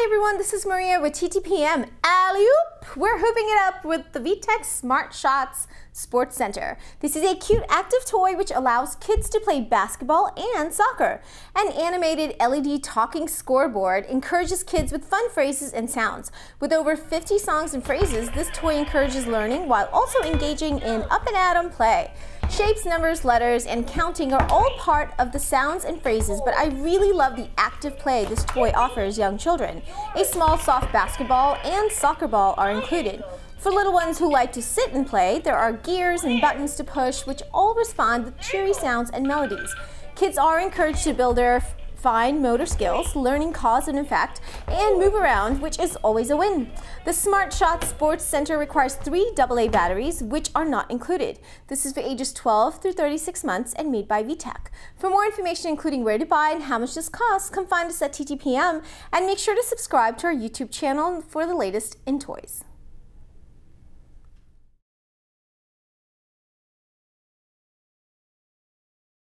Hi everyone, this is Maria with TTPM Alley Oop. We're hooping it up with the VTech Smart Shots Sports Center. This is a cute active toy which allows kids to play basketball and soccer. An animated LED talking scoreboard encourages kids with fun phrases and sounds. With over 50 songs and phrases, this toy encourages learning while also engaging in up and atom play. Shapes, numbers, letters, and counting are all part of the sounds and phrases, but I really love the active play this toy offers young children. A small soft basketball and soccer ball are included. For little ones who like to sit and play, there are gears and buttons to push which all respond with cheery sounds and melodies. Kids are encouraged to build their fine motor skills, learning cause and effect, and move around, which is always a win. The Smart Shot Sports Center requires three AA batteries, which are not included. This is for ages 12 through 36 months and made by VTech. For more information, including where to buy and how much this costs, come find us at TTPM and make sure to subscribe to our YouTube channel for the latest in toys.